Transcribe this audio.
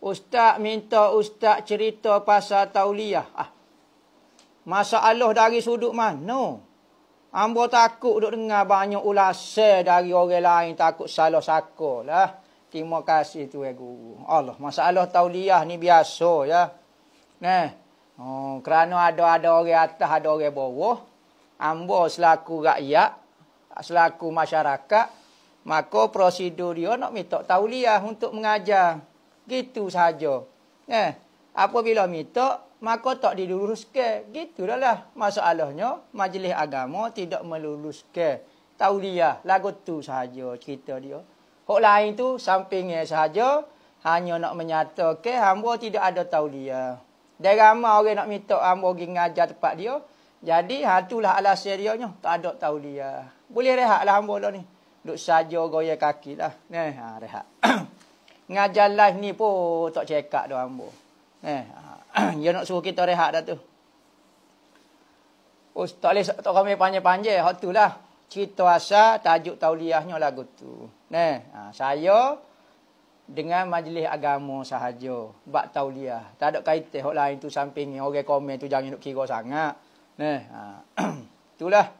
Ustaz minta ustaz cerita pasal tauliah. Ah. Masalah dari sudut mana? Ambo takut duk dengar banyak ulasa dari orang lain takut salah sako lah. Terima kasih tu ya guru. Allah, masalah tauliah ni biasa ya. Nah. Oh, kerana ada ada orang atas, ada orang bawah. Ambo selaku rakyat, selaku masyarakat, maka prosedur dia nak minta tauliah untuk mengajar. Gitu saja. Eh, apabila minta, maka tak diluruskan. Gitu lah masalahnya. Majlis agama tidak meluluskan tauliah. Lagu tu sahaja cerita dia. Hak lain tu sampingnya sahaja. Hanya nak menyatakan hamba tidak ada tauliah. Dan ramai orang nak minta hamba pergi ngajar tempat dia. Jadi, ha, itulah alasan dia. Tak ada tauliah. Boleh rehat lah hamba lah ni. Duk saja goyah kaki lah. Nah, ha, rehat. ngajar live ni pun tak cekak dah hamba. Eh, dia nak suruh kita rehat dah tu. Tak boleh tak kami panjang-panjang. Hak tu lah. Cerita asal, tajuk tauliahnya lagu tu. Nah, ha, saya dengan majlis agama sahaja. Bak tauliah. Tak ada kaitan hak lain tu samping orang komen tu jangan nak kira sangat. Nah, ha. itulah.